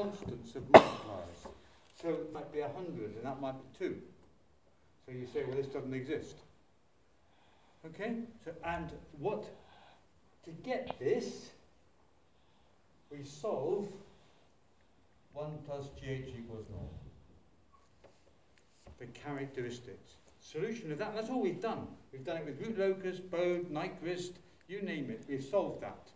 constants of multipliers. So it might be 100 and that might be 2. So you say, well, this doesn't exist. Okay? So, and what, to get this, we solve 1 plus gh equals 0. The characteristics. Solution of that, that's all we've done. We've done it with root locus, Bode, Nyquist, you name it. We've solved that.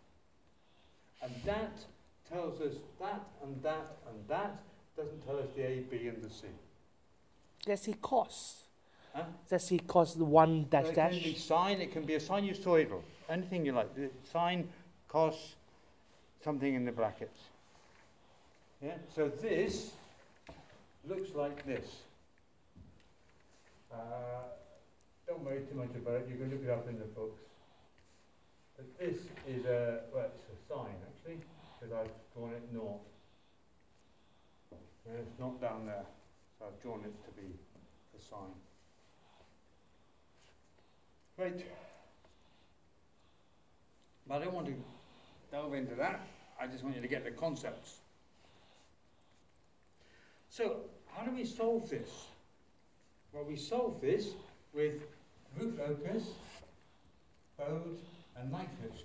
And that tells us that and that and that doesn't tell us the A, B, and the C. Does he cos? Huh? Does he cos the one dash So it dash? can be sine, it can be a sinusoidal, anything you like. The Sine, cos, something in the brackets. Yeah. So this looks like this. Uh, don't worry too much about it. You can look it up in the books. But this is a well, it's a sine actually, because I've drawn it north. And it's not down there, so I've drawn it to be the sign. Right. But I don't want to delve into that. I just want you to get the concepts. So, how do we solve this? Well, we solve this with root locus, Bode, and Nyquist.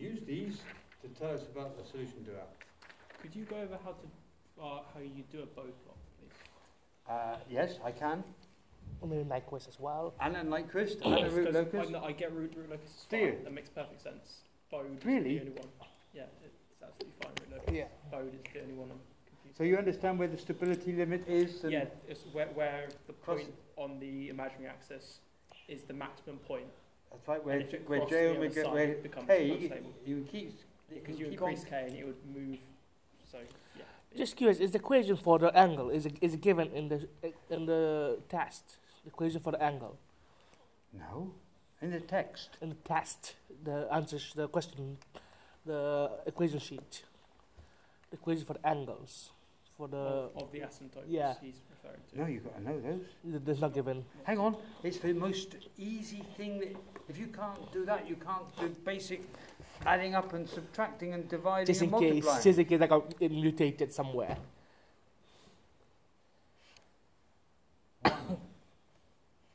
Use these to tell us about the solution to that. Could you go over how to uh, how you do a Bode plot, please? Uh, yes, I can. Maybe Nyquist as well. And a Nyquist, and a Just root 'cause locus. I, I get root, root locus is Do fine. you? That makes perfect sense. Bode Really? is the only one. Yeah, it's absolutely fine. Root locus. Yeah. Bode is the only one I'm confused. So you understand where the stability limit is? And yeah, it's where, where the point on the imaginary axis is the maximum point. That's right, where, And if it where J the other omega, where it becomes K, unstable. you keep, Because you keep on- increase k and it would move. So yeah. Just curious, is the equation for the angle is it, is it given in the in the test? The equation for the angle No, in the text. in the test, the answer, sh- the question, the equation sheet, the equation for the angles, for the of, of the asymptotes yeah. He's referring to. No, you've got to know those. there's not given. Hang on, it's the most easy thing that, if you can't do that, you can't do basic adding up and subtracting and dividing Just and in case, multiplying. just in case I got it mutated somewhere. One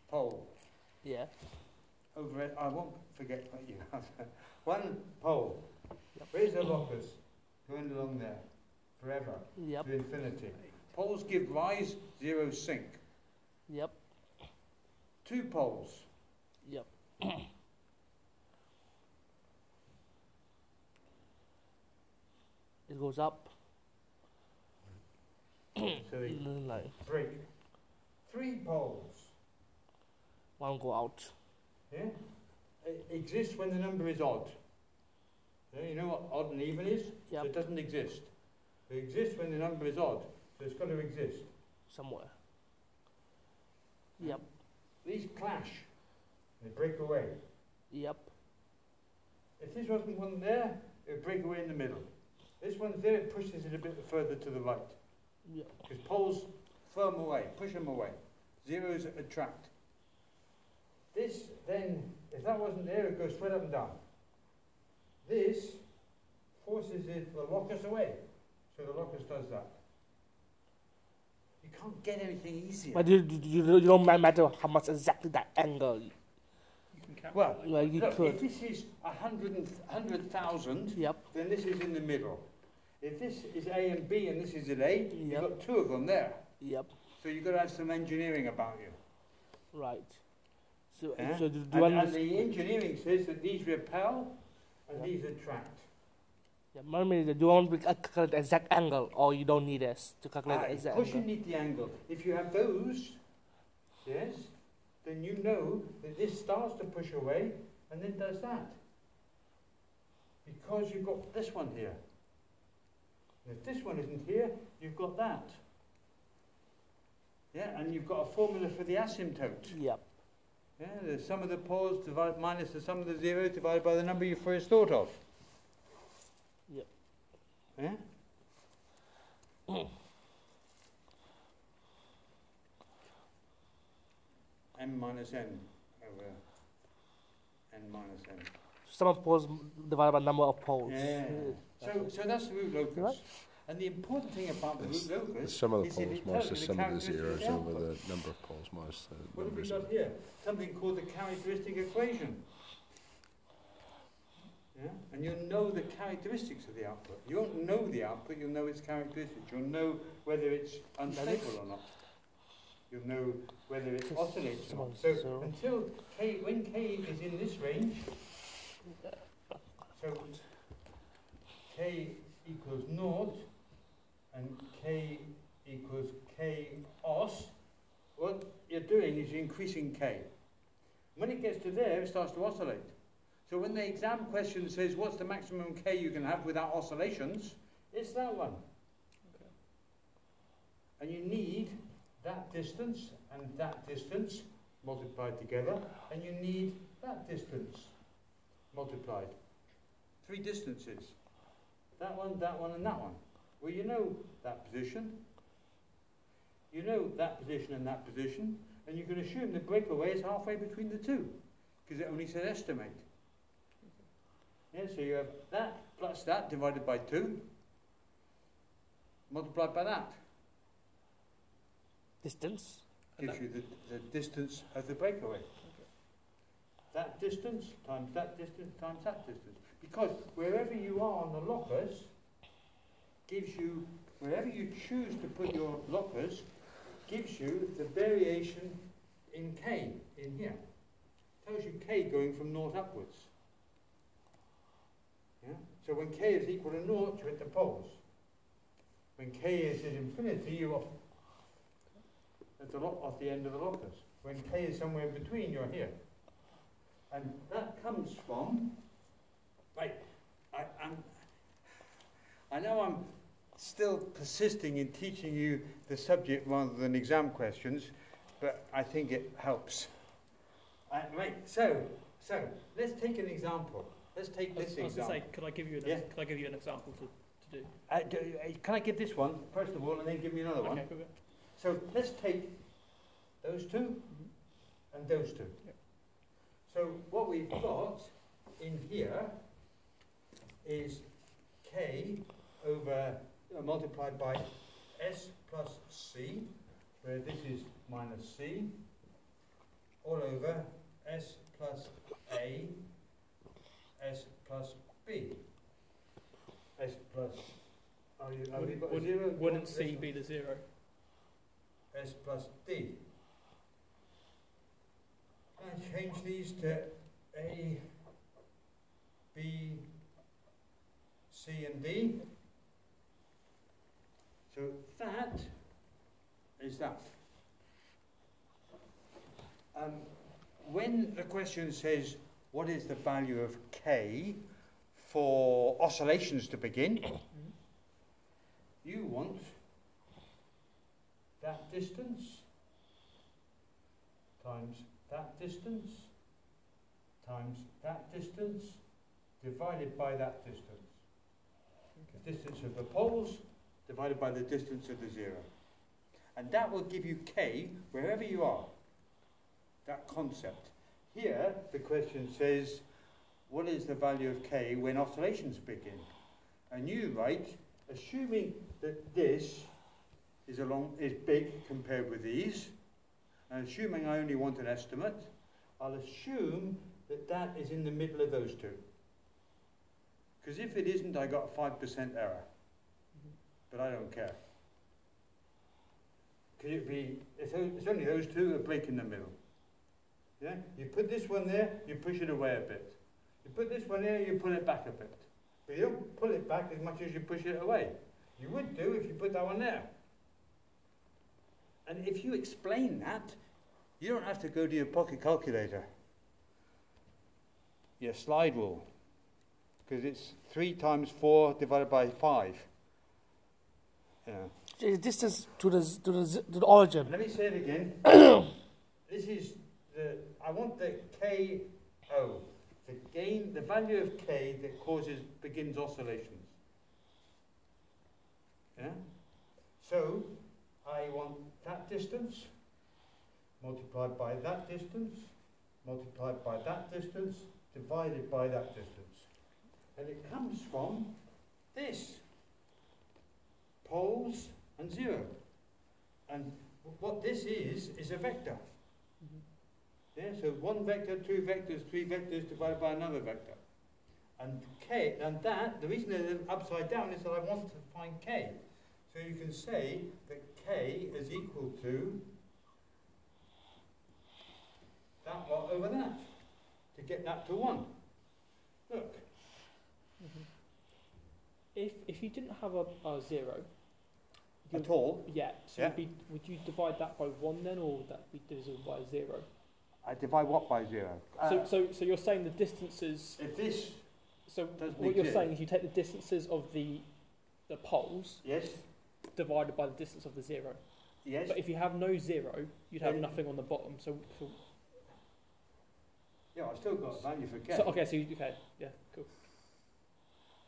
pole Yeah. over it, I won't forget what you have. One pole. Where's the locus? Going along there, forever, Yep. to infinity. Poles give rise, zero sink. Yep. Two poles. Yep. it goes up. So they Like break. Three poles. one go out. Yeah? It exists when the number is odd. You know what odd and even is? So it doesn't exist. It exists when the number is odd. So it's got to exist. Somewhere. Hmm. Yep. These clash. They break away. Yep. If this wasn't one there, it would break away in the middle. This one there, it pushes it a bit further to the right. Yep. Because poles them away, push them away. Zeros attract. This then, if that wasn't there, it goes straight up and down. This forces it, the locus away. So the locus does that. You can't get anything easier. But you, you, you you don't matter how much exactly that angle. You can well, Well, you look, if this is a hundred and hundred thousand, Yep. then this is in the middle. If this is A and B and this is an A, you've got two of them there. Yep. So you've got to have some engineering about you. Right. So, Yeah? so do, do And, and the engineering says that these repel and Yeah. these attract. Yeah, Mermaid, you want to calculate the exact angle, or you don't need this to calculate Ah, the of exact course you need the angle. If you have those, yes, then you know that this starts to push away and then does that. Because you've got this one here. And if this one isn't here, you've got that. Yeah, and you've got a formula for the asymptote. Yep. Yeah, the sum of the poles divided minus the sum of the zeros divided by the number you first thought of. Hmm. Yep. Yeah? m minus n over n minus n. sum of poles divided by number of poles. Yeah. So, so that's the root locus. Right. And the important thing about the It's root the locus sum of the is poles it minus tells the sum of the zeros over the number of poles minus the What have we got here? Something called the characteristic equation. Yeah? And you know the characteristics of the output. You won't know the output, you'll know its characteristics. You'll know whether it's unstable or not. You'll know whether it oscillates or not. So until k, when k is in this range, so k equals naught and k equals k os, what you're doing is you're increasing k. When it gets to there, it starts to oscillate. So when the exam question says, what's the maximum k you can have without oscillations, it's that one. Okay. And you need that distance and that distance multiplied together, and you need that distance multiplied. Three distances. That one, that one, and that one. Well, you know that position. You know that position and that position, and you can assume the breakaway is halfway between the two, because it only says estimate. Yeah, so you have that plus that divided by 2, multiplied by that. Distance. Gives you the, the distance of the breakaway. That distance times that distance times that distance. Because wherever you are on the locus gives you, wherever you choose to put your locus, gives you the variation in K in here. Tells you K going from naught upwards. Yeah? So when K is equal to naught, you're at the poles. When K is at infinity, you're off at the off the end of the locus. When K is somewhere in between, you're here. And that comes from, right, I, I'm, I know I'm still persisting in teaching you the subject rather than exam questions, but I think it helps. Uh, right, so, so, let's take an example. Let's take I was, this I was example. say, could I give you an, Yeah. could I give you an example to, to do? Uh, do, uh, can I give this one, first of all, and then give me another one? Okay. So let's take those two and those two. Yep. So what we've got in here is k over uh, multiplied by s plus c, where this is minus c, all over s plus a, s plus b, s plus. Are you, have you Wouldn't, got a wouldn't, zero? wouldn't C be the zero? S plus D. I change these to A, B, C and D. So that is that. Um, when the question says, what is the value of K for oscillations to begin, you want that distance times that distance times that distance divided by that distance. The distance of the poles divided by the distance of the zero. And that will give you k wherever you are. That concept. Here, the question says, what is the value of k when oscillations begin? And you write, assuming that this is along is big compared with these, and assuming I only want an estimate, I'll assume that that is in the middle of those two. Because if it isn't, I got a 5% error. But I don't care. Could it be, it's, only those two, a break in the middle. Yeah? You put this one there, you push it away a bit. You put this one there, you pull it back a bit. But you don't pull it back as much as you push it away. You would do if you put that one there. And if you explain that, you don't have to go to your pocket calculator, your slide rule, because it's 3 times 4 divided by 5. Yeah. Uh, Distance to the to the to the origin. Let me say it again. this is the, I want the KO, the gain, the value of K that causes, begins oscillations. Yeah? So, I want that distance multiplied by that distance multiplied by that distance divided by that distance. And it comes from this. Poles and zero. And what this is, is a vector. Yeah, so one vector, two vectors, three vectors divided by another vector. And k, and that, the reason they're upside down is that I wanted to find k. So you can say that k is equal to that lot over that, to get that to 1. Look, Mhm. If if you didn't have a, a zero, at all, yeah, so Yeah. Would, be, would you divide that by one then, or would that be divisible by zero? I divide what by 0? so, uh, so so you're saying the distances. if this, So what you're saying is you take the distances of the the poles yes, divided by the distance of the zero. yes, But if you have no zero, you'd have Then- nothing on the bottom. So, so, yeah, I've still got value for k. so okay, so you, okay, yeah, cool.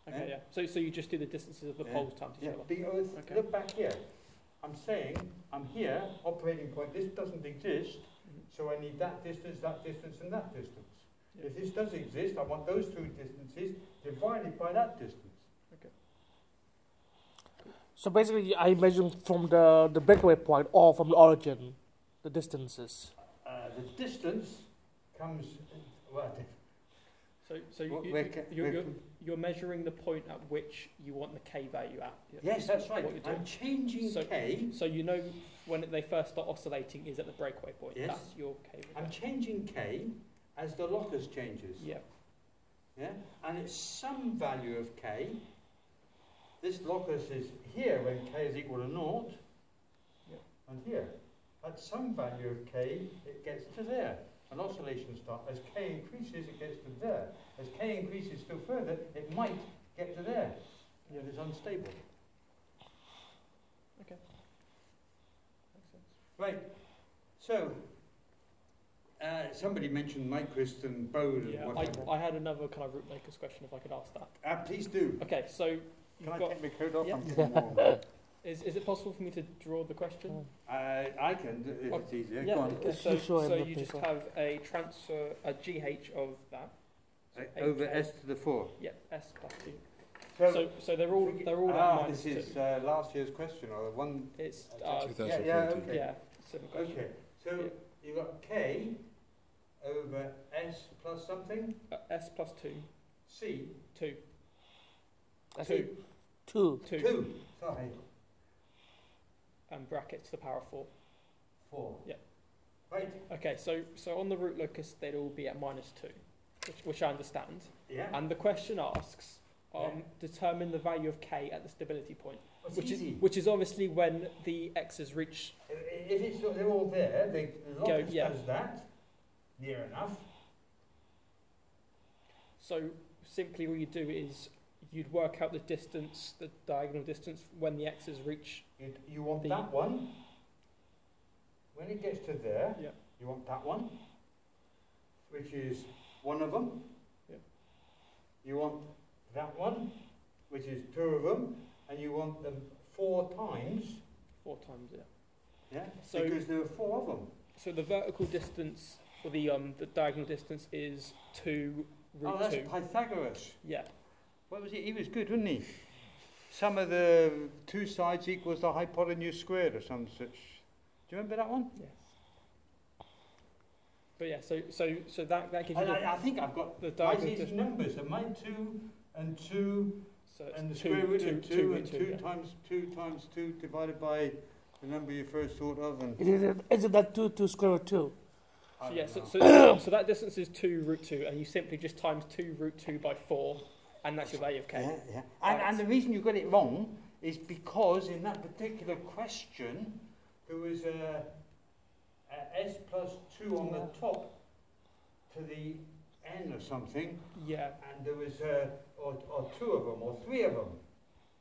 Okay, Yeah. yeah. So so you just do the distances of the Yeah. poles times each Yeah, other. because Okay. look back here. I'm saying I'm here, operating point. This doesn't exist. So I need that distance, that distance, and that distance. Yeah. If this does exist, I want those two distances divided by that distance. Okay. So basically, I measure from the, the breakaway point or from the origin, the distances. Uh, the distance comes. Well, So so you, What- you, where you- ca- you're, you're, you're measuring the point at which you want the k value at. Yes, that's right. What you're doing. I'm changing So- k. So you know when they first start oscillating is at the breakaway point. Yes. That's your k. value. I'm changing k as the locus changes. Yeah. Yeah? And it's some value of k. This locus is here when k is equal to naught. Yep. And here. At some value of k, it gets to there. An oscillation starts. As k increases, it gets to there. As k increases still further, it might get to there. Yeah. It is unstable. Sense. Right. So, uh, somebody mentioned Nyquist and Bode and Yeah, whatever. I, I had another kind of root maker's question if I could ask that. Uh, please do. Okay, so Can I got, take my coat off? Yeah. I'm getting warm. is, is it possible for me to draw the question? Uh, I can, if Oh, it's easier. Yeah, Go on. okay, Just so, so you just have a transfer, a GH of that. So Uh, over HK. S to the 4. Yeah, S plus 2. So, So, so they're all, they're all ah, at minus this 2. is uh, last year's question, or the one... It's, uh, Yeah, yeah, okay. yeah, simple question. Okay, so Yeah. you've got K over S plus something, Uh, S plus 2, C, 2, I 2, two. 2, 2, sorry, and brackets to the power of 4. 4. Yeah. Right, Okay, so, so on the root locus, they'd all be at minus 2, which, which I understand. yeah, And the question asks, um, determine the value of k at the stability point, which easy. is, which is obviously when the x's reach. If it's, they're all there, the the Go, locus yeah. does that, near enough. So simply what you do is you'd work out the distance, the diagonal distance when the x's reach. You, you want The- that one. When it gets to there, Yeah. you want that one, which is one of them. Yeah. You want that one, which is two of them, and you want them four times, Four times it. yeah, So- because there are four of them. So the vertical distance, or the um, the diagonal distance is two root oh, that's two. Pythagoras. Yeah. What was he? He was good, wasn't he? Sum of the two sides equals the hypotenuse squared, or some such. Do you remember that one? Yes. But yeah, so so so that that gives you And I, I think I've got the diagonal distance. numbers. Are mine two and two So and the two, square root two, of two two, and two, two yeah. times two times two divided by the number you first thought of, and Is it, is it that two to square root two? I So yeah, so, so, so that distance is 2 root 2, and you simply just times 2 root 2 by 4, and that's your value of k. Yeah, yeah. And, and the reason you got it wrong is because in that particular question, there was a, a s plus 2 on the top to the n or something, Yeah, and there was uh, or, or two of them, or three of them,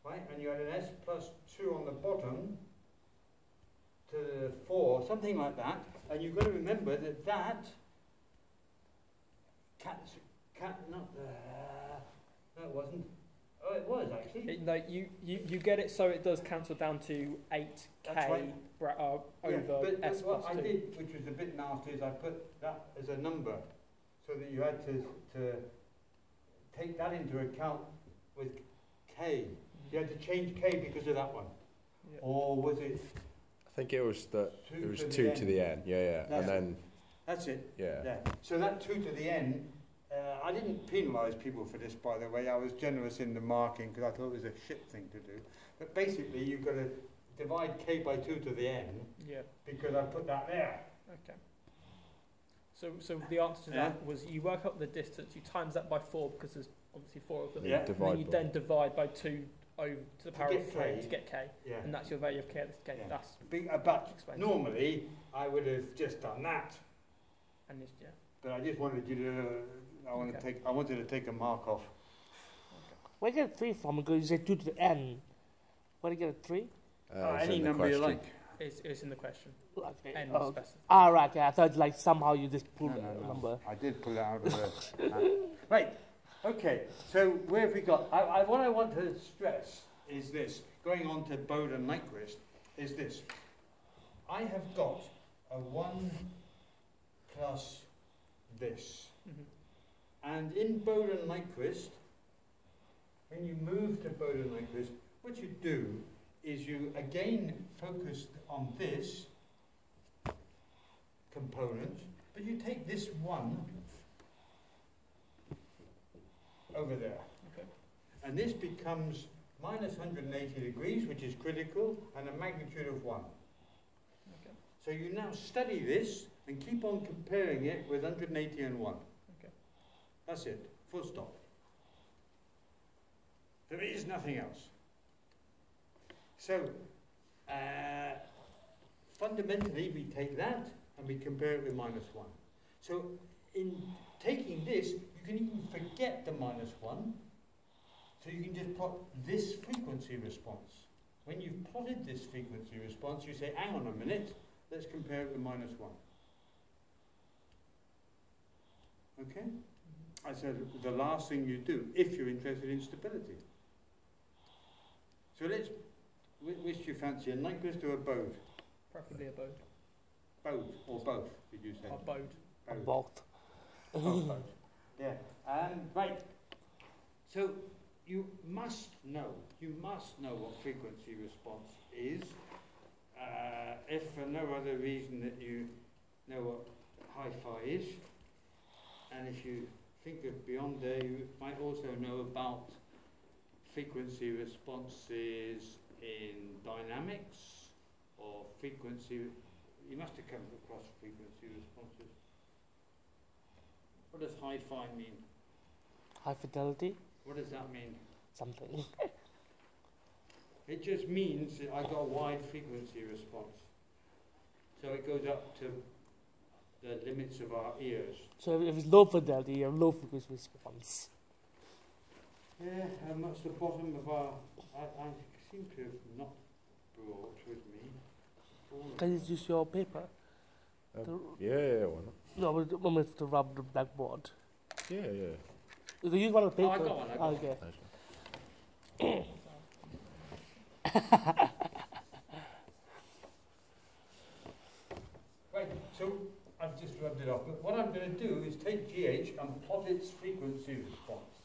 right? And you had an s plus 2 on the bottom to the 4, something like that. And you've got to remember that that, cat, cat, not, uh, no, it wasn't. Oh, it was actually. it, no, you, you, you get it so it does cancel down to 8k That's right. uh, Yeah, over but, but s what plus I did, which was a bit nasty, is I put that as a number. So that you had to, to take that into account with K. You had to change K because of that one. Yeah. Or was it I think it was that two it was to two the to the end. Yeah, yeah, That's and then That's it. yeah. Yeah. So that two to the end, uh, I didn't penalise people for this, by the way. I was generous in the marking because I thought it was a shit thing to do. But basically, you've got to divide k by two to the n Yeah. because I put that there. Okay. So, so the answer to that was you work up the distance, you times that by four because there's obviously four of them. Yeah. And then you by- then divide by two over to the power get of three K. to get k, Yeah. and that's your value of k at this game. Yeah. That's Be- uh, but explained. normally, I would have just done that. And it's, yeah. But I just wanted you to. I want to take. I wanted to take a mark off. Where do you get a three from? Because you say two to the n. Where do you get a three? Uh, Uh, it's any in the number you like. It's, it's in the question. Okay. N oh, specified. Ah, right. Okay. I thought like somehow you just pulled No, no, a no. number. I did pull it out of the. uh, right. Okay. So where have we got? I, I, what I want to stress is this. Going on to Bowden Nyquist is this. I have got a one plus this, Mhm. and in Bowden Nyquist, when you move to Bowden Nyquist, what you do is you again focused on this component, but you take this one over there. Okay. And this becomes minus 180 degrees, which is critical, and a magnitude of 1. Okay. So you now study this and keep on comparing it with 180 and 1. Okay. That's it. Full stop. There is nothing else. So, uh, fundamentally, we take that and we compare it with minus 1. So, in taking this, you can even forget the minus 1. So, you can just plot this frequency response. When you've plotted this frequency response, you say, hang on a minute, let's compare it with minus 1. Okay? I said the last thing you do if you're interested in stability. So let's, whi- which do you fancy, a Nyquist or a Bode? Preferably a bode. Bode, or both, did you say? A bode. Or Bode. both. Oh, Bode. Yeah, um, right. So you must know, you must know what frequency response is, uh, if for no other reason that you know what hi-fi is, and if you think of beyond there, you might also know about frequency responses in dynamics or frequency. You must have come across frequency responses. What does high fi mean? High fidelity. What does that mean? Something. It just means that I got a wide frequency response. So it goes up to the limits of our ears. So if it's low fidelity, you have low frequency response. Yeah, and that's the bottom of our. I, I seem to have not brought with me. Can you them. use your paper? Uh, The- yeah, yeah, why not? No, but one minute to rub the blackboard. Yeah, yeah. You can use one of the Oh. I got one, I got Ah, one. okay. Right, so I've just rubbed it off. But what I'm going to do is take GH and plot its frequency response.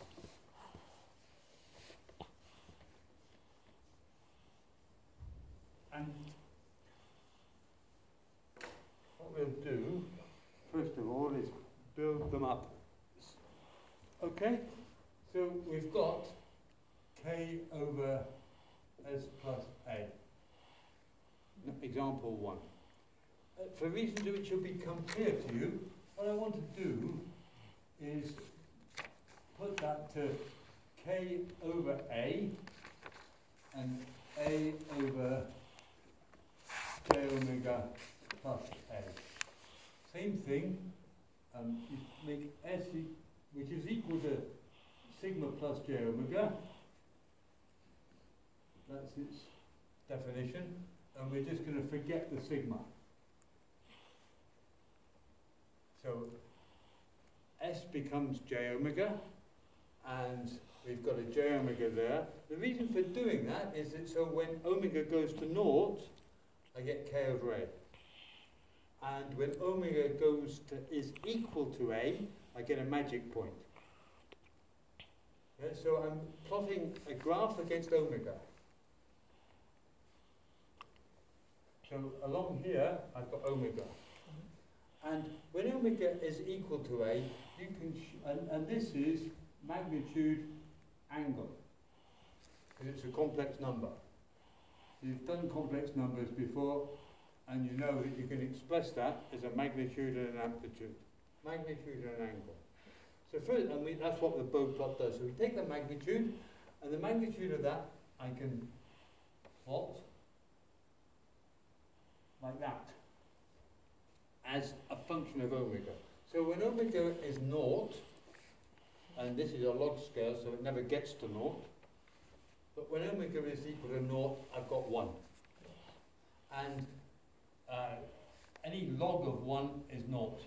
And what we'll do, first of all, is build them up. Okay? So we've got K over S plus A. Example one. Uh, for reasons which will become clear to you, what I want to do is put that to k over a and a over j omega plus a. Same thing, um, you make s which is equal to sigma plus j omega. That's its definition, and we're just going to forget the sigma. So S becomes j omega, and we've got a j omega there. The reason for doing that is that so when omega goes to naught, I get k over a. And when omega goes to is equal to a, I get a magic point. Yeah, so I'm plotting a graph against omega. So along here, I've got omega. And when omega is equal to A, you can, and, and this is magnitude angle. Because it's a complex number. You've done complex numbers before, and you know that you can express that as a magnitude and an amplitude. Magnitude and an angle. So first, and we, that's what the Bode plot does. So we take the magnitude, and the magnitude of that I can plot like that as a function of omega. So when omega is naught, and this is a log scale, so it never gets to naught, but when omega is equal to naught, I've got 1. And uh, any log of 1 is naught.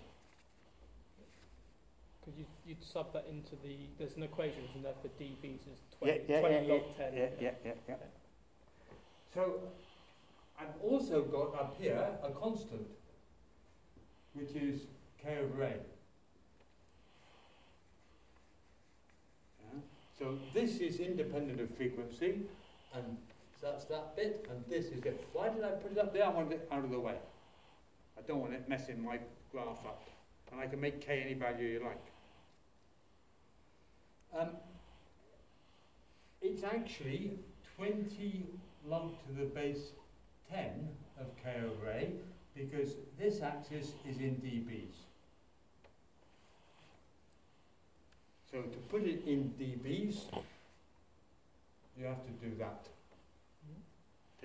Because you, you'd sub that into the, there's an equation from there for dBs is 20, 20 log 10. yeah, yeah, yeah. yeah. So I've also got up here a constant, which is k over a. So this is independent of frequency, and that's that bit, and this is it. Why did I put it up there? I want it out of the way. I don't want it messing my graph up. And I can make k any value you like. Um, it's actually 20 log to the base 10 of k over a because this axis is in dBs. So to put it in dBs, you have to do that.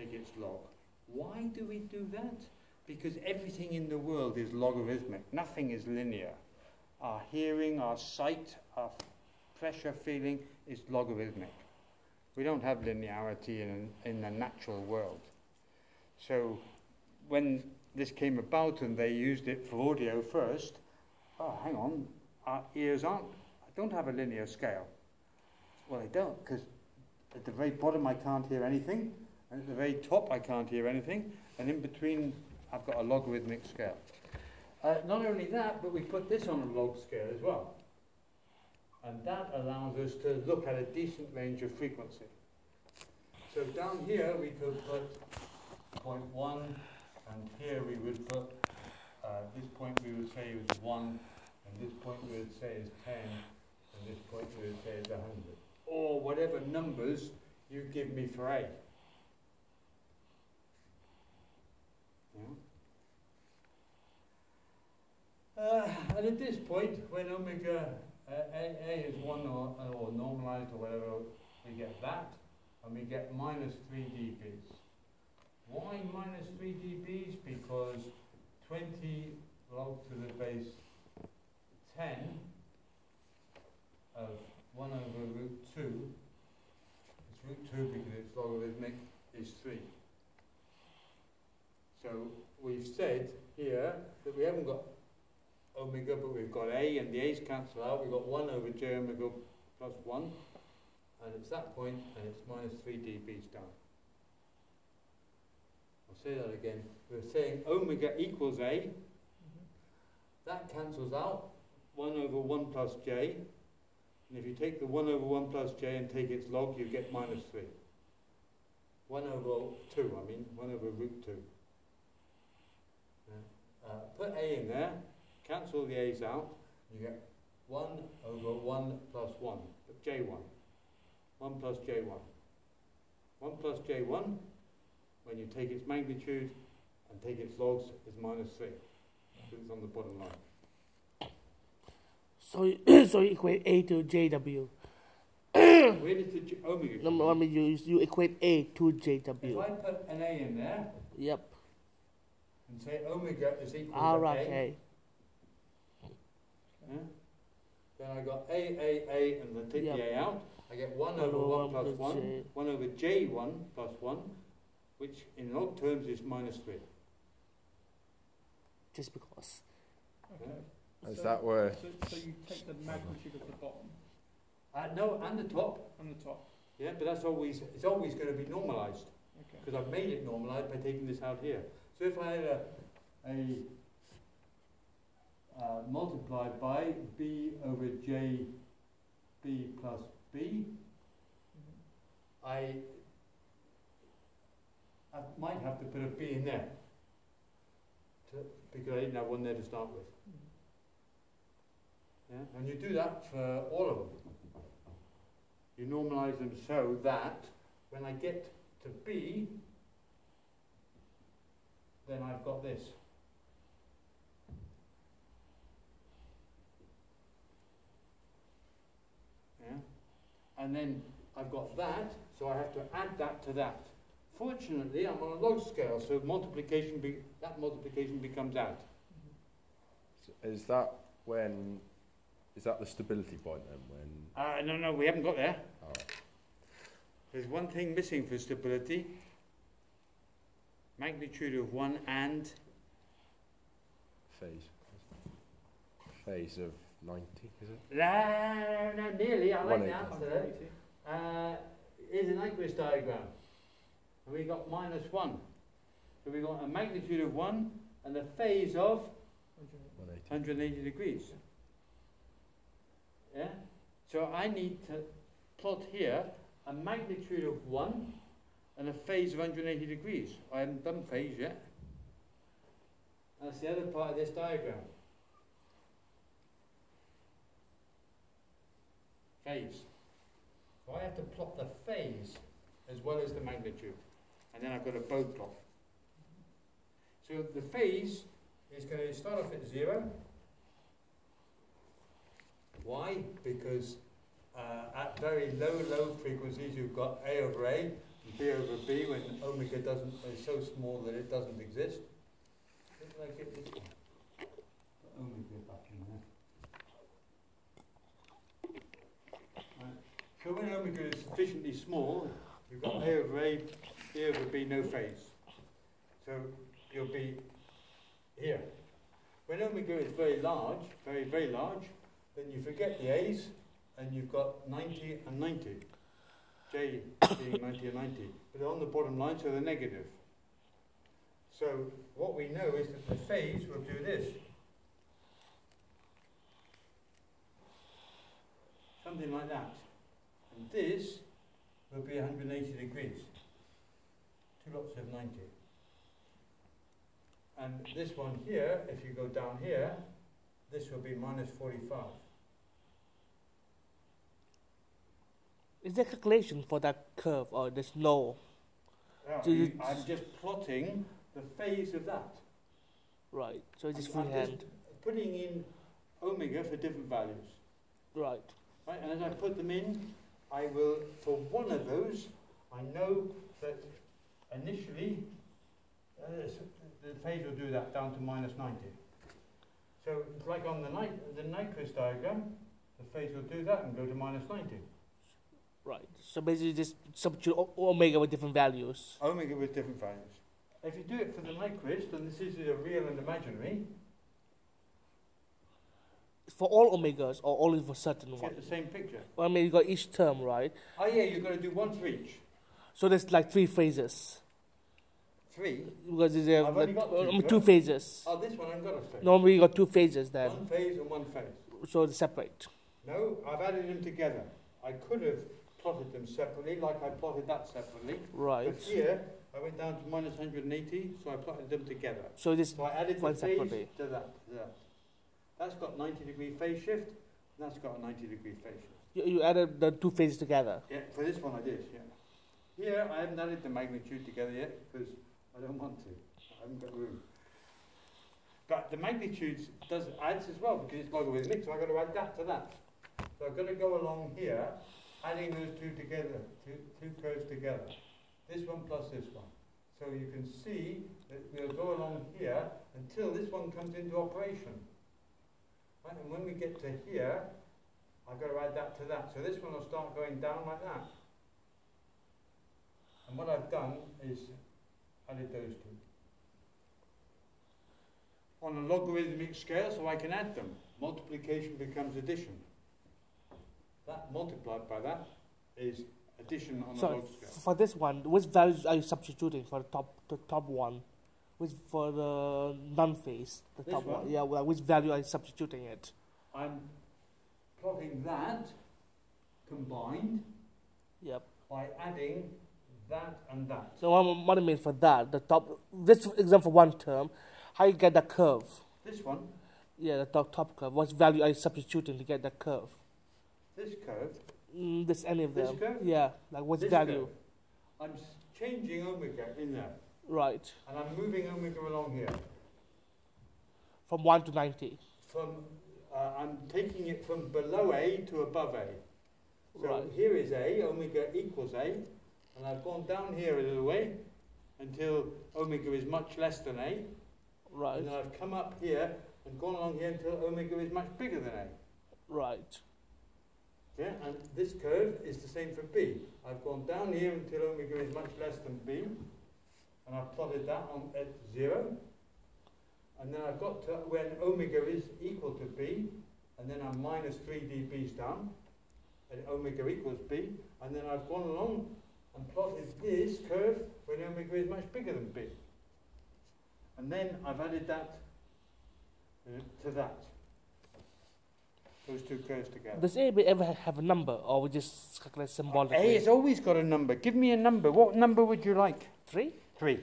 Take its log. Why do we do that? Because everything in the world is logarithmic. Nothing is linear. Our hearing, our sight, our pressure feeling is logarithmic. We don't have linearity in, in the natural world. So when this came about and they used it for audio first, oh, hang on, our ears aren't, don't have a linear scale. Well, they don't, because at the very bottom I can't hear anything, and at the very top I can't hear anything, and in between I've got a logarithmic scale. Uh, not only that, but we put this on a log scale as well. And that allows us to look at a decent range of frequency. So down here we could put 0.1, and here we would put, uh, this point we would say is 1, and this point we would say is 10, and this point we would say is 100. Or whatever numbers you give me for A. Yeah. Uh, and at this point, when omega uh, A, is 1 or, or normalized or whatever, we get that, and we get minus 3 dBs. Why minus 3 dBs? Because 20 log to the base 10 of 1 over root 2, it's root 2 because it's logarithmic, is 3. So we've said here that we haven't got omega, but we've got a, and the a's cancel out. We've got 1 over j omega plus 1, and it's that point, and it's minus 3 dBs down. I'll say that again. We're saying omega equals a. That cancels out. 1 over 1 plus j. And if you take the 1 over 1 plus j and take its log, you get minus 3. 1 over 2, I mean, 1 over root 2. Uh, put a in there, cancel the a's out, you get 1 over 1 plus 1, j1. 1 plus j1. 1 plus j1, when you take its magnitude and take its logs, is minus 3. So it's on the bottom line. So, you- so you equate A to JW. Where does the j- oh, omega No, come I mean, you, you equate A to JW. If JW. I put an a in there Yep. and say omega is equal R to ah, rock a, A. yeah, then I got a, a, a, and then take Yep. the a out. I get 1 over over 1 one plus plus 1, J. 1 over j1 plus 1, which in log terms is minus 3. Just because. Okay. Is So- that where? So, so you take the magnitude of the bottom Uh, no, and the top, and the top. yeah, but that's always, it's always going to be normalized. Okay. because I've made it normalized by taking this out here. So if I had a, a uh, multiplied by b over j b plus b. I, I might have to put a b in there to, because I didn't have one there to start with. Yeah? And you do that for all of them. You normalize them so that when I get to b, then I've got this. Yeah? And then I've got that, so I have to add that to that. Fortunately, I'm on a log scale, so multiplication be, that multiplication becomes out. Is that when? Is that the stability point then? When? Uh, no, no, we haven't got there. Alright. There's one thing missing for stability. Magnitude of 1 and Phase. Phase of ninety, is it? No, no, nearly. I like the answer. Uh, is a Nyquist diagram. And we got minus 1. So we got a magnitude of 1 and a phase of 180. 180 degrees. Yeah? So I need to plot here a magnitude of 1 and a phase of 180 degrees. I haven't done phase yet. That's the other part of this diagram. Phase. So I have to plot the phase as well as the magnitude. And then I've got a Bode plot. So the phase is going to start off at 0. Why? Because uh, at very low, low frequencies, you've got A over A and B over B when omega doesn't is so small that it doesn't exist. Did I get this one? Put Omega back in there. Right. So when omega is sufficiently small, you've got A over A, B over B, no phase. So you'll be here. When omega is very large, very, very large, then you forget the A's and you've got 90 and 90. J being 90 and 90. But on the bottom line, so they're negative. So what we know is that the phase will do this. Something like that. And this will be 180 degrees. Two lots of 90. And this one here, if you go down here, this will be minus 45. Is there calculation for that curve or there's no? You- I'm just plotting the phase of that. Right. So it's just freehand. Putting in omega for different values. Right. Right? And as I put them in, I will, for one of those, I know that initially uh, the phase will do that down to minus 90. So it's like on the, night, the Nyquist diagram, the phase will do that and go to minus 90. Right. So basically, just substitute omega with different values. Omega with different values. If you do it for the Nyquist, and this is a real and imaginary, For all omegas or only for certain ones? get the same picture. Well, I mean, you got each term, right? Oh yeah, you've got to do one for each. So there's like three phases. Three. Because there's a, I've only got two, um, two phases. Oh, this one I've got a phase. Normally, you got two phases then. One phase and one phase. So it's separate. No, I've added them together. I could have plotted them separately, like I plotted that separately. Right. But here, I went down to minus 180, so I plotted them together. So this So I added the One phase separately. to that, to that. That's got 90 degree phase shift, and that's got a 90 degree phase shift. you, you added the two phases together. Yeah, for this one I did, yeah. Here, I haven't added the magnitude together yet, because I don't want to. I haven't got room. But the magnitudes does adds as well, because it's logarithmic, so I've got to add that to that. So I've got to go along here, adding those two together, two, two curves together. This one plus this one. So you can see that we'll go along here until this one comes into operation. Right, and when we get to here, I've got to add that to that. So this one will start going down like that. And what I've done is added those two. On a logarithmic scale, so I can add them. Multiplication becomes addition. That multiplied by that is addition on a So log scale. So, for this one, which values are you substituting for the top the top one? Which for the non-phase, the This top one. one? Yeah, well, which value are you substituting it? I'm plotting that combined Yep. by adding that and that. So what, I mean for that, the top. This example for one term, how you get that curve? This one, Yeah, the top top curve. What value are you substituting to get that curve? this curve, Mm, this any of This them? curve? Yeah, like what's this value? curve. I'm changing omega in there, Right, and I'm moving omega along here. from one to ninety. From, uh, I'm taking it from below A to above A. So Right. here is A, omega equals A, and I've gone down here a little way until omega is much less than A, Right, and then I've come up here and gone along here until omega is much bigger than A. right, Yeah, and this curve is the same for B. I've gone down here until omega is much less than B, and I've plotted that on at zero. And then I've got to when omega is equal to B, and then I'm minus 3 dBs down, and omega equals B, and then I've gone along and plotted this curve when omega is much bigger than B. And then I've added that uh, to that. Those two curves together. Does A ever have a number, or we just calculate symbolically? A has always got a number. Give me a number. What number would you like? three. Three.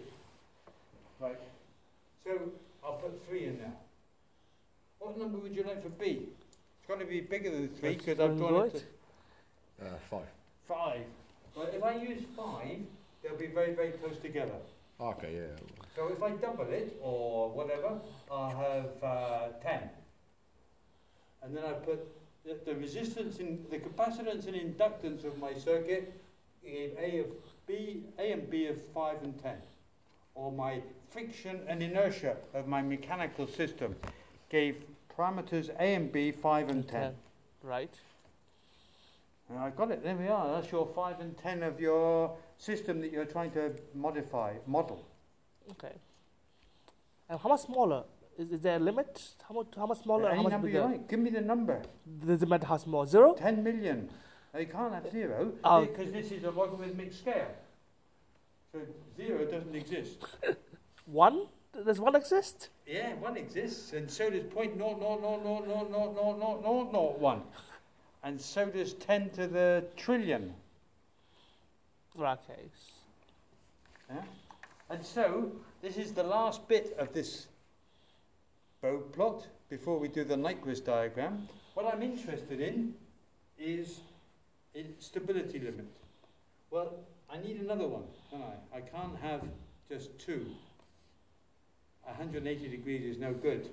Right. So I'll put three in there. What number would you like for B? It's got to be bigger than three because I've very drawn it to Uh, five. five. Well, if I use five, they'll be very, very close together. Okay, yeah. So if I double it or whatever, I'll have uh, 10. And then I put the, the resistance in the capacitance and inductance of my circuit gave A of B, A and B of 5 and 10. Or my friction and inertia of my mechanical system gave parameters A and B 5 and 10. Right. And I got it, there we are. That's your 5 and 10 of your system that you're trying to modify, model. Okay. And how much smaller? Is, is there a limit? How much? How much smaller? Any how much number you bigger? like. Give me the number. Does it matter how small? Zero. 10 million. You can't have zero Oh. because this is a logarithmic scale. So zero doesn't exist. One? Does one exist? Yeah, one exists, and so does point no no no no no no no no no no one, and so does 10 to the trillion. Okay. Yeah? And so this is the last bit of this Bode plot before we do the Nyquist diagram. What I'm interested in is stability limit. Well, I need another one, don't I? I can't have just two. 180 degrees is no good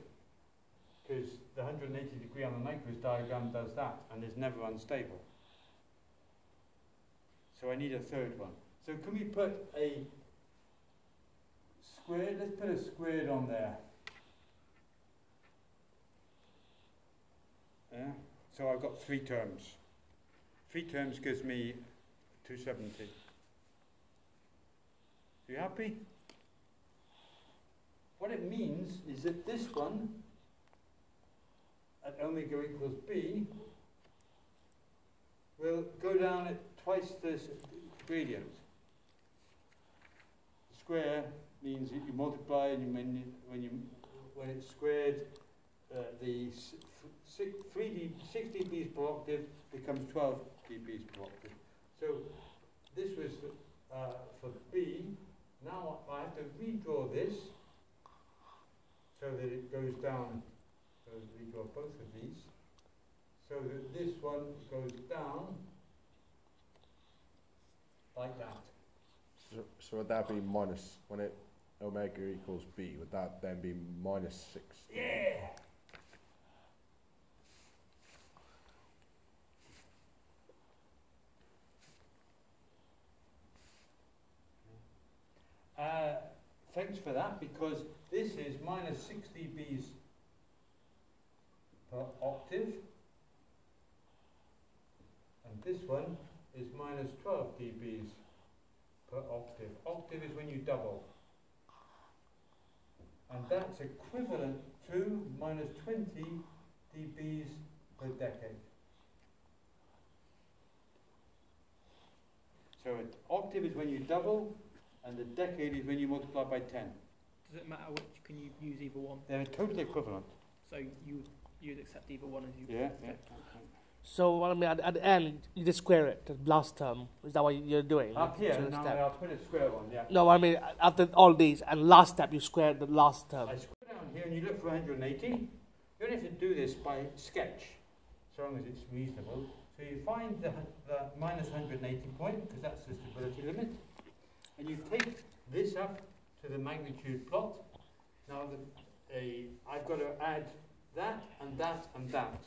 because the 180 degree on the Nyquist diagram does that and is never unstable. So I need a third one. So can we put a squared? Let's put a squared on there. Yeah. So I've got three terms. Three terms gives me 270. You happy? What it means is that this one at omega equals b will go down at twice this gradient. Square means that you multiply and you, when, you, when, it's squared, uh, the s- f- six, 3 D, 6 dBs per octave becomes 12 octave. So this was uh, for B. Now I have to redraw this so that it goes down. So redraw both of these. So that this one goes down like that. So, so would that be minus, when it omega equals b, would that then be minus 6? Yeah. Uh, thanks for that because this is minus 6 dBs per octave and this one is minus 12 dBs per octave. Octave is when you double and that's equivalent to minus 20 dBs per decade. So an octave is when you double, and the decade is when you multiply by 10. Does it matter which? Can you use either one? They're totally equivalent. So you you'd accept either one as you. Yeah, yeah. Okay. So what I mean, at, at the end, you just square it. The last term is that what you're doing? Up here, So now step. I'll put a square one, yeah. No, I mean after all these and last step, you square the last term. I square down here and you look for 180. You only have to do this by sketch, so long as it's reasonable. So you find the, the minus 180 point, because that's the stability limit, and you take this up to the magnitude plot. Now, the, I've got to add that and that and that.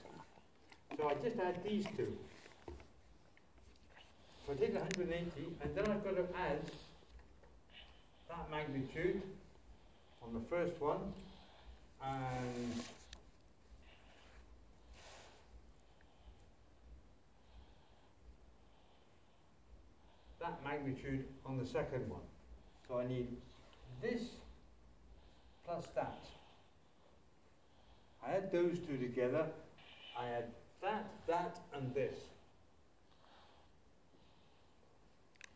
So I just add these two. So I take 180, and then I've got to add that magnitude on the first one, and that magnitude on the second one. So I need this plus that. I add those two together, I add that, that, and this.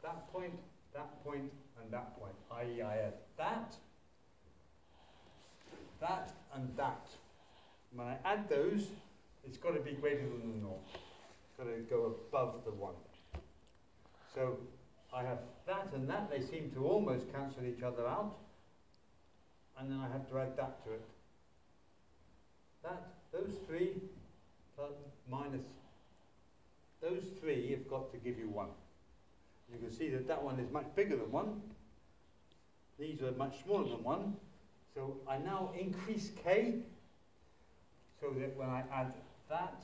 That point, that point, and that point. I.e., I add that, that, and that. When I add those, it's got to be greater than the naught. It's got to go above the one. So I have that and that. They seem to almost cancel each other out. And then I have to add that to it. That, those three, plus, minus, those three have got to give you one. You can see that that one is much bigger than one. These are much smaller than one. So I now increase k so that when I add that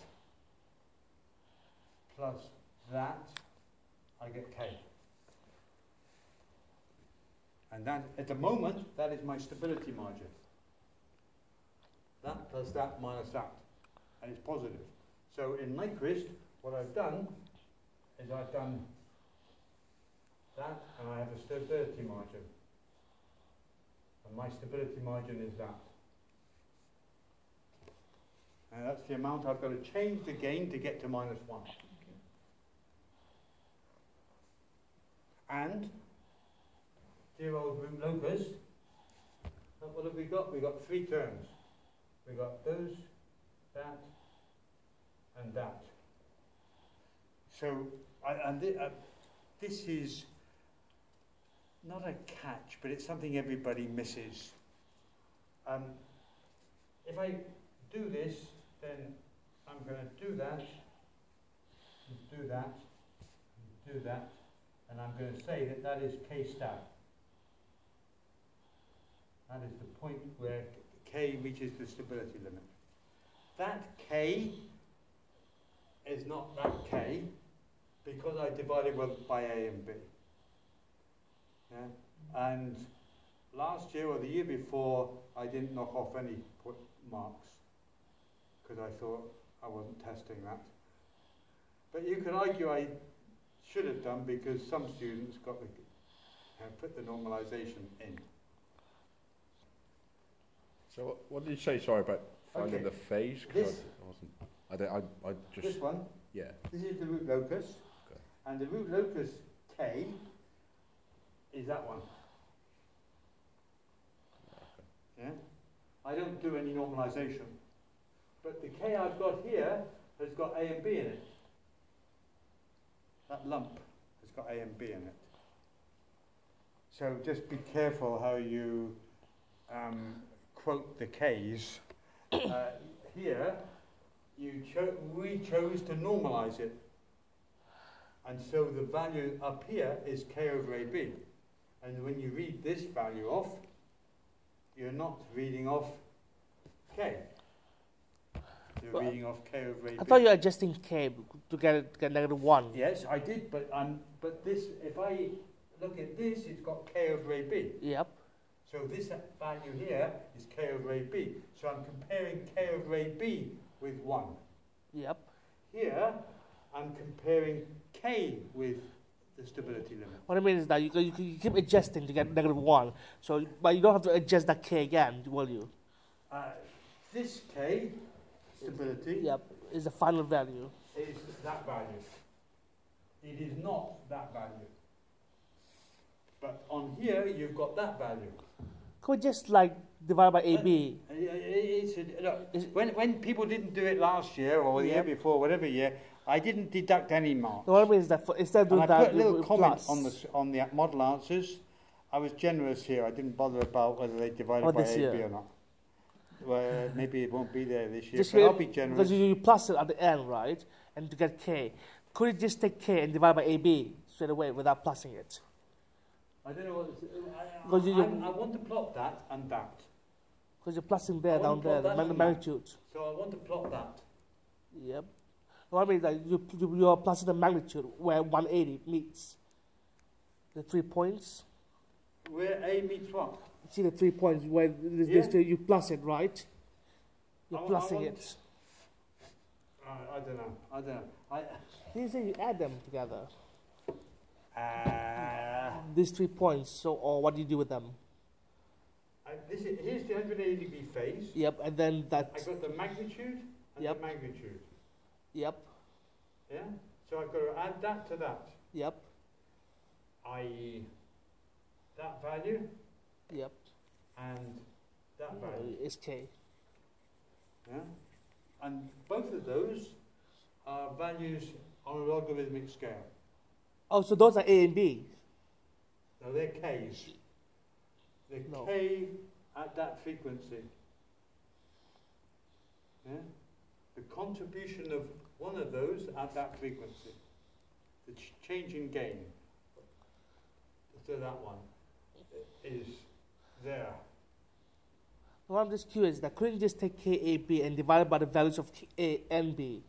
plus that, I get k. And that, at the moment, that is my stability margin. That plus that minus that. And it's positive. So in Nyquist, what I've done is I've done that and I have a stability margin. And my stability margin is that. And that's the amount I've got to change the gain to get to minus 1. And, dear old root locus, what have we got? We've got three terms. We've got those, that, and that. So, I, and thi- uh, this is not a catch, but it's something everybody misses. Um, if I do this, then I'm going to do that, do that, and do that, and I'm going to say that that is K star. That is the point where K reaches the stability limit. That K is not that K because I divided by A and B. Yeah? And last year or the year before, I didn't knock off any marks because I thought I wasn't testing that. But you could argue I should have done because some students got the, have put the normalization in. So what, what did you say? Sorry about finding Okay. the phase. 'Cause This- I, wasn't. I, don't- I, I just. This one, Yeah. this is the root locus, Okay. and the root locus K is that one. Yeah? I don't do any normalization. But the K I've got here has got A and B in it. That lump has got A and B in it. So just be careful how you um, quote the K's. Uh, here, you cho- we chose to normalize it. And so the value up here is K over AB. And when you read this value off, you're not reading off K. You're But- reading off K over AB. I thought you were adjusting k to get it, to get negative one. Yes, I did, but um, but this, if I look at this, it's got K over AB. Yep. So this value here is K over AB. So I'm comparing K over AB with 1. Yep. Here, I'm comparing K with the stability limit. What I mean is that you, you, you keep adjusting to get negative one. So, but you don't have to adjust that k again, will you? Uh, this K, stability, Yep. Is the final value. is that value. It is not that value. But on here, you've got that value. Could just like divide by AB? Uh, uh, uh, uh, It's a, look, Is- when, when people didn't do it last year or the year before, whatever year, I didn't deduct any marks. The one is that for, instead of And doing I put a little comment plus. on the, on the model answers. I was generous here. I didn't bother about whether they divided Oh, by AB year. or not. Well, maybe it won't be there this year, Just but I'll be generous. Because you, plus it at the end, right? And to get K. Could you just take K and divide by AB straight away without plussing it? I don't know what it's, uh, I, Because you- I'm- I want to plot that and that. Because you're plussing there, I down there, plot the that mag- that. magnitude. So I want to plot that. Yep. No, I mean, like you, you, you are plussing the magnitude where 180 meets. The three points. Where A meets what? See the three points where there's, Yeah. the- you plus it, right? You're I- I plussing want- it. I, I don't know. I don't know. I, These are you add them together. Uh, These three points. So, or what do you do with them? I, this is, here's the 180 degree phase. Yep. And then that. I got the magnitude and Yep. the magnitude. Yep. Yeah? So I've got to add that to that, Yep. i.e. that value Yep. and that value. Uh, It's K. Yeah? And both of those are values on a logarithmic scale. Oh, so those are A and B. No, they're K's. They're No. K at that frequency. Yeah? The contribution of one of those at that frequency. The ch- change in gain So that one is there. Well, I'm just curious. That couldn't you just take K, A, B and divide it by the values of K, A and B.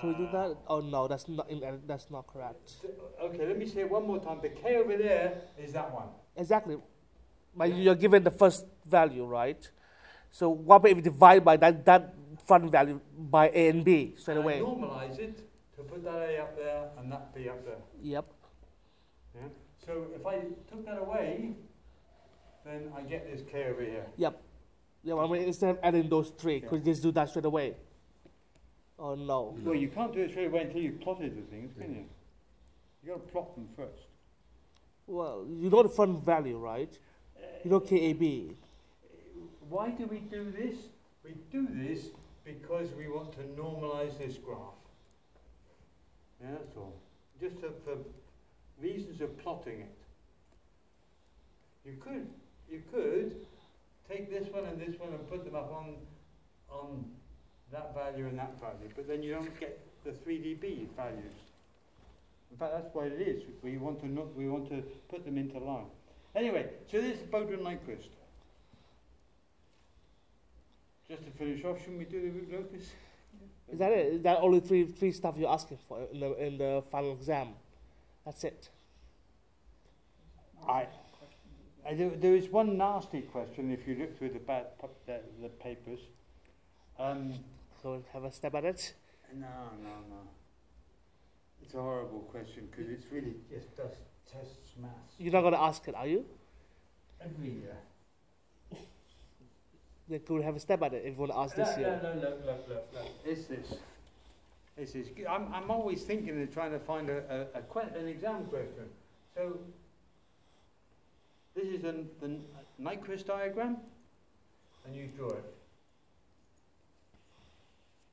Can we do Uh, that? Oh no, that's not in, uh, that's not correct. Okay, let me say it one more time. The K over there is that one. Exactly. But you're given the first value, right? So what if you divide by that, that front value by A and B straight And I away? normalize it to put that A up there and that B up there. Yep. Yeah? So if I took that away, then I get this K over here. Yep. Yeah, well, I mean, instead of adding those three, Yeah. could you just do that straight away? Oh no. Well, you can't do it straight away until you've plotted the things, can you? You've got to plot them first. Well, you know the front value, right? You know KAB. Uh, why do we do this? We do this because we want to normalize this graph. Yeah, that's all. Just to, for reasons of plotting it. You could, you could take this one and this one and put them up on, on that value and that value, but then you don't get the 3dB values. In fact, that's what it is. We want to not, we want to put them into line. Anyway, so this is Bode and Nyquist. Just to finish off, shouldn't we do the root locus? Is that it? Is that only three three stuff you're asking for in the in the final exam? That's it. I, I do, there is one nasty question if you look through the, bad, the, the papers. Um, Go and have a stab at it. no, no, no. It's a horrible question because it's really just does tests maths You're not gonna ask it, are you? every year. Then could we have a stab at it if you want to ask this year? no, no, look, look, look, look. It's this. It's this. I'm, I'm always thinking of trying to find a, a, a que- an exam question. So, this is an, the Nyquist diagram, and you draw it.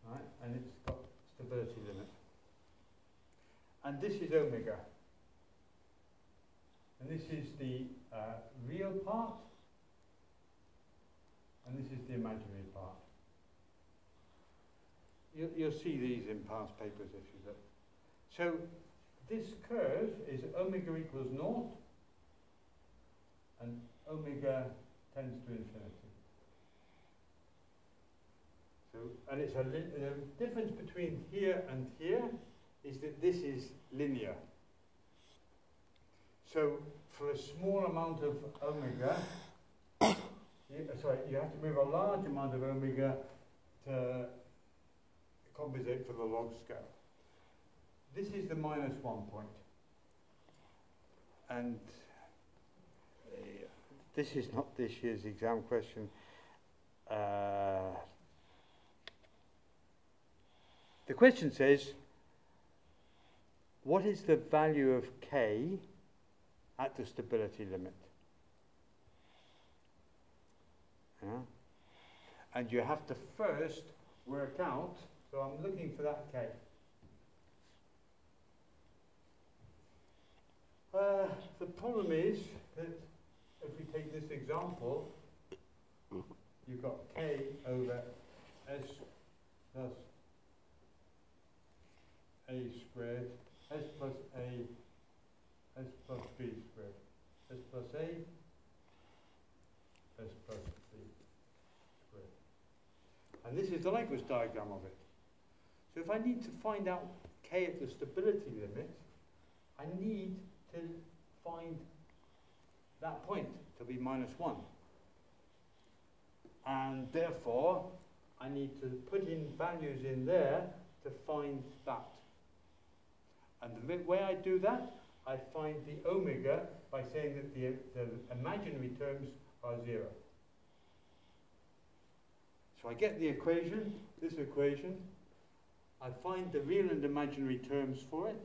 Right, and it's got stability limit. And this is omega. And this is the uh, real part, and this is the imaginary part. You, you'll see these in past papers if you look. So this curve is omega equals naught, and omega tends to infinity. And it's a the difference between here and here is that this is linear. So for a small amount of omega, you, sorry, you have to move a large amount of omega to compensate for the log scale. This is the minus one point. And uh, this is not this year's exam question. Uh, the question says, what is the value of k at the stability limit? Yeah? And you have to first work out, so I'm looking for that K. Uh, the problem is that if we take this example, you've got K over S plus A squared, S plus A, S plus B squared, S plus A, S plus B squared. And this is the Nyquist diagram of it. So if I need to find out K at the stability limit, I need to find that point to be minus 1. And therefore, I need to put in values in there to find that. And the way I do that, I find the omega by saying that the, the imaginary terms are 0. So I get the equation, this equation, I find the real and imaginary terms for it,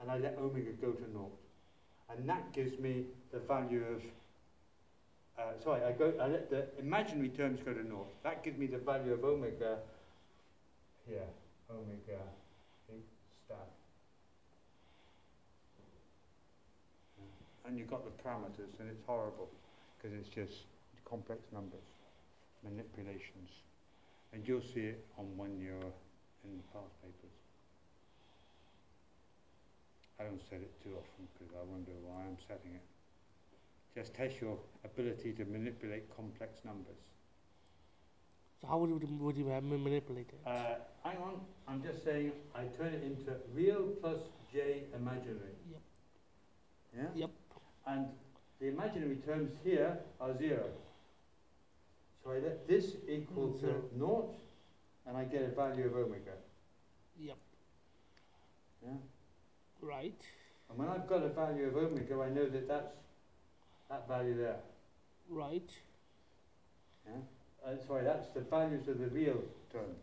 and I let omega go to naught. And that gives me the value of, uh, sorry, I, go, I let the imaginary terms go to naught. That gives me the value of omega here, omega think, stat. And you've got the parameters, and it's horrible, because it's just complex numbers, manipulations. And you'll see it on when you're in the past papers. I don't set it too often because I wonder why I'm setting it. Just test your ability to manipulate complex numbers. So how would you, would you have manipulate it? Uh, hang on, I'm just saying I turn it into real plus j imaginary. Yep. Yeah? Yep. And the imaginary terms here are zero. So I let this equal to naught and I get a value of omega. Yep. Yeah? Right. And when I've got a value of omega, I know that that's that value there. Right. Yeah? Uh, sorry, that's the values of the real terms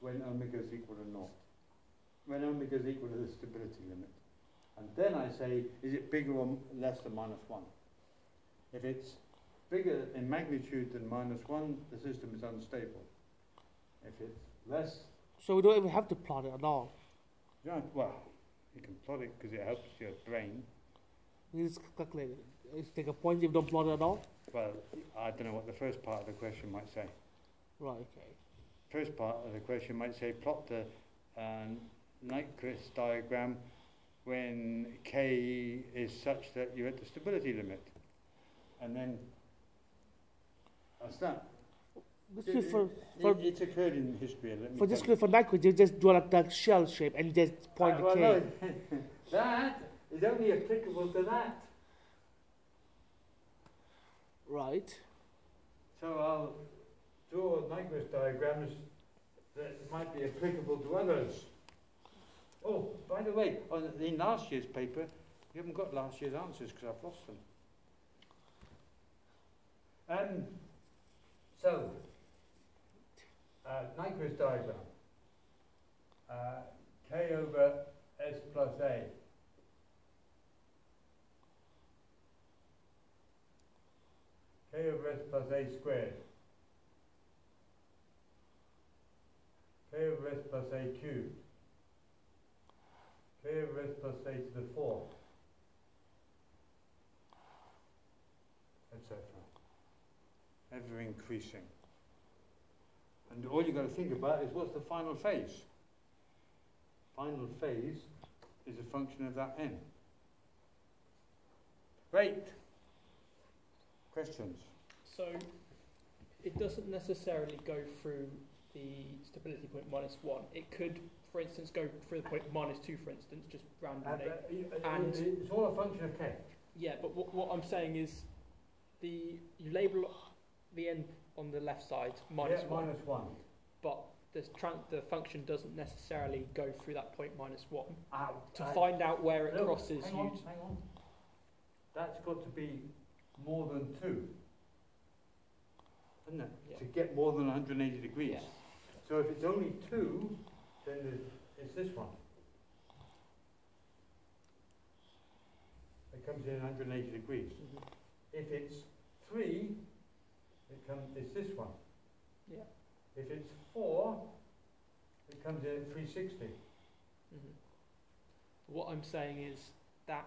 when omega is equal to naught. When omega is equal to the stability limit. And then I say, is it bigger or less than minus 1? If it's bigger in magnitude than minus 1, the system is unstable. If it's less, So we don't even have to plot it at all. you know, well, you can plot it because it helps your brain. We just calculate it. It's take a point if you don't plot it at all. Well, I don't know what the first part of the question might say. Right. Okay. first part of the question might say plot the um, Nyquist diagram when k is such that you're at the stability limit. And then that's that. This It- is for it- for it's occurred in history. Let me for this you. for Nyquist, you just draw like that shell shape and just point Uh, the K. no, that is only applicable to that. Right. So I'll draw Nyquist diagrams that might be applicable to others. Oh, by the way, on, in last year's paper, you haven't got last year's answers because I've lost them. Um, so, uh, Nyquist diagram. Uh, K over S plus A. K over S plus A squared. K over S plus A cubed. K over S plus A to the fourth. Etc. Ever increasing. And all you've got to think about is what's the final phase? Final phase is a function of that n. Great. Questions? So it doesn't necessarily go through the stability point minus one. It could, for instance, go through the point minus two, for instance, just And, randomly. uh, And- it's all a function of k. Yeah, but what, what I'm saying is, the you label the end on the left side minus yeah, one, minus one. but the tran- the function doesn't necessarily go through that point minus one. Ow, To uh, find out where it look, crosses, hang you on, hang on. That's got to be more than two. Isn't it? Yeah. To get more than 180 degrees. yeah. So if it's only two, then it's this one. It comes in 180 degrees. Mhm. If it's three, it comes, it's this one. Yeah. If it's four, it comes in at three sixty. Mhm. What I'm saying is that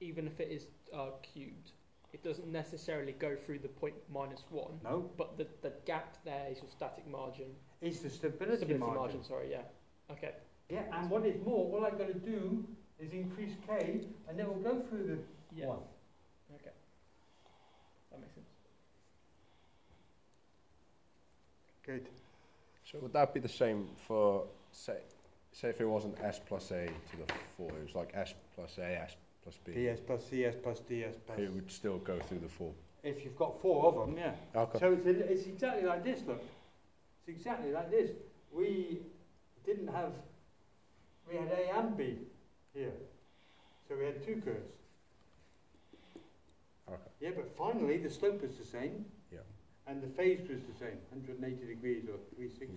even if it is uh, cubed, it doesn't necessarily go through the point minus one, No, but the, the gap there is your static margin. It's the stability, margin. sorry, yeah. Okay. Yeah, and what is more, all I've got to do is increase K, and then we'll go through the Yeah. one. Okay. That makes sense. Good. So would that be the same for say say if it wasn't s plus a to the four, it was like s plus a, s plus b. DS plus CS plus DS plus. It would still go through the four. If you've got four of them, yeah. Okay. So it's, it's exactly like this, look. It's exactly like this. We didn't have, we had A and B here. So we had two curves. Okay. Yeah, but finally the slope was the same. Yeah. And the phase was the same, 180 degrees or 360.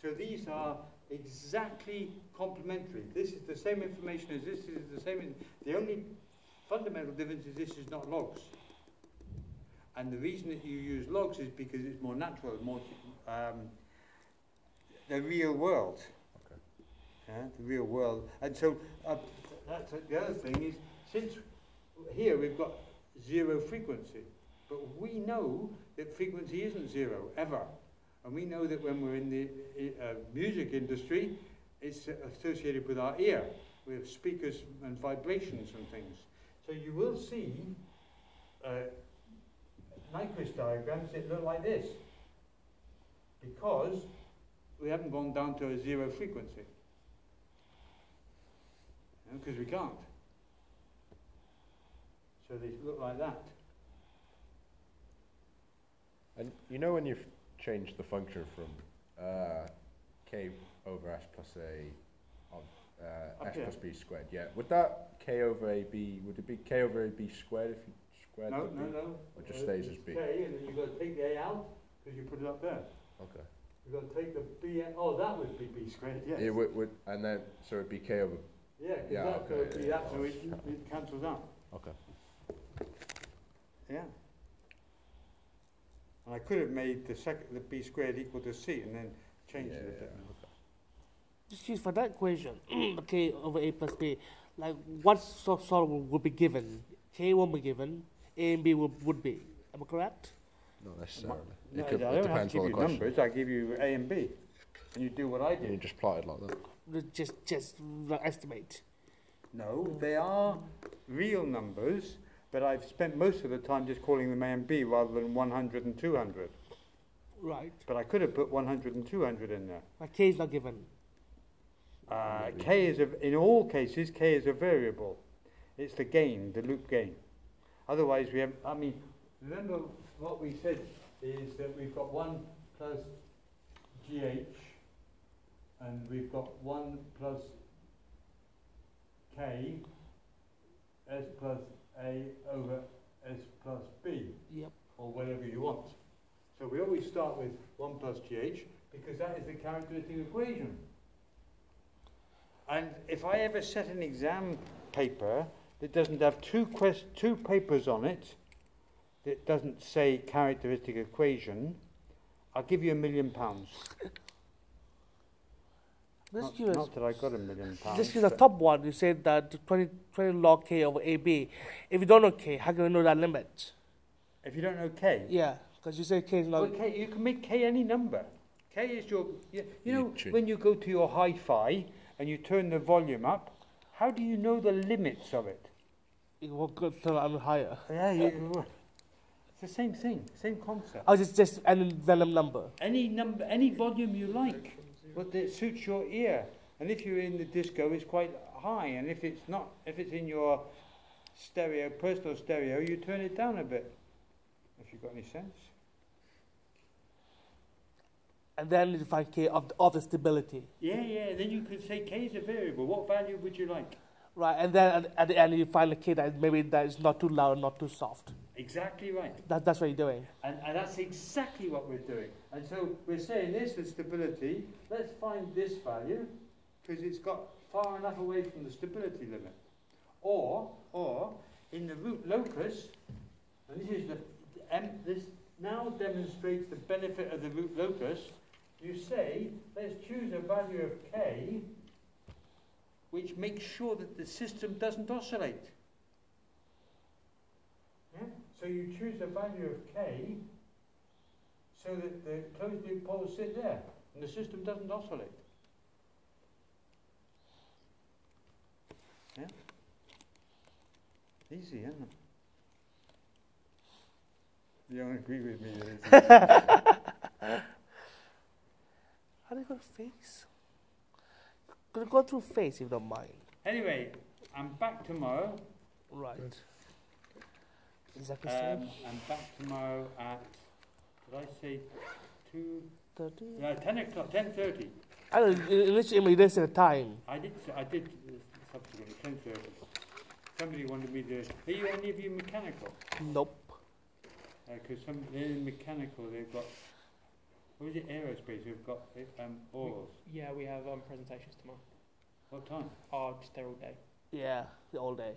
So these are exactly complementary. This is the same information as this is the same. The only fundamental difference is this is not logs. And the reason that you use logs is because it's more natural, more um, the real world. Okay. Yeah, the real world. And so uh, that's the other thing is since here we've got zero frequency, but we know that frequency isn't zero ever. And we know that when we're in the uh, music industry, it's associated with our ear, with speakers and vibrations and things. So you will see uh, Nyquist diagrams that look like this, because we haven't gone down to a zero frequency. Because we can't. So they look like that. And you know when you've changed the function from uh, k over s plus a on uh, s plus b squared, yeah, would that k over a b, would it be k over a b squared if you squared No, no, b? no. Or just Uh, stays as B? K, and then you've got to take the A out, because you put it up there. Okay. You've got to take the B, oh, that would be B squared, yes. It would, would, and then, so it'd be k over, Yeah, because Yeah, that okay, would be yeah, that, so it, it cancels out. okay. Yeah. And I could have made the second, the B squared equal to C and then changed Yeah, it a yeah, bit. okay. Just use for that equation, k over a plus b, like what sort of sort would be given? K won't be given, a and b would, would be. Am I correct? Not necessarily. No, It could, I it don't have depends to give on the you question. numbers, I give you A and B. And you do what I And you just plot it like that. Just- Just, just estimate. No, they are real numbers, but I've spent most of the time just calling them A and B rather than 100 and 200. Right. But I could have put 100 and 200 in there. Like k is not given. Uh, K is a, in all cases, K is a variable. It's the gain, the loop gain. Otherwise, we have, I mean, remember what we said is that we've got 1 plus GH and we've got 1 plus K S plus A over S plus B Yep. or whatever you want. So we always start with 1 plus GH because that is the characteristic equation. And if I ever set an exam paper that doesn't have two, quest- two papers on it that doesn't say characteristic equation, I'll give you a million pounds. Let's Not, use, not that I got a million pounds. let's use the top one. You said that 20, 20 log k over ab. If you don't know k, how can you know that limit? If you don't know K, Yeah, because you say k is not. well, K, you can make K any number. K is your, you, you know, You when you go to your hi-fi and you turn the volume up, how do you know the limits of it? It will go so I'm higher. Yeah, you, it's the same thing, same concept. Oh, just just any random number. Any number, any volume you like, but that suits your ear. And if you're in the disco, it's quite high. And if it's not, if it's in your stereo, personal stereo, you turn it down a bit. If you've got any sense. And then you find k of the, of the stability. Yeah, yeah. Then you could say K is a variable. What value would you like? Right, and then at, at the end you find a k that maybe that is not too loud, not too soft. Exactly right. That, that's what you're doing. And, and that's exactly what we're doing. And so we're saying this is stability. Let's find this value because it's got far enough away from the stability limit. Or, or in the root locus, and this is the, this now demonstrates the benefit of the root locus, you say, let's choose a value of k which makes sure that the system doesn't oscillate. Yeah? So you choose a value of k so that the closed loop poles sit there and the system doesn't oscillate. Yeah? Easy, isn't it? You don't agree with me that it's easy. How do you go to face? Could you go through face if you don't mind? Anyway, I'm back tomorrow. Right. Exactly Um, same. I'm back tomorrow at, did I say two? Thirty. No, ten o'clock, ten thirty. I don't. Initially, you didn't say the time. I did, s- I did uh, subsequently, ten thirty. Somebody wanted me to, are you any of you mechanical? Nope. Because some, they're in mechanical, they've got, what is it, aerospace, they've got uh, um, orals. Yeah, we have um, presentations tomorrow. What time? Oh, just there all day. Yeah, all day.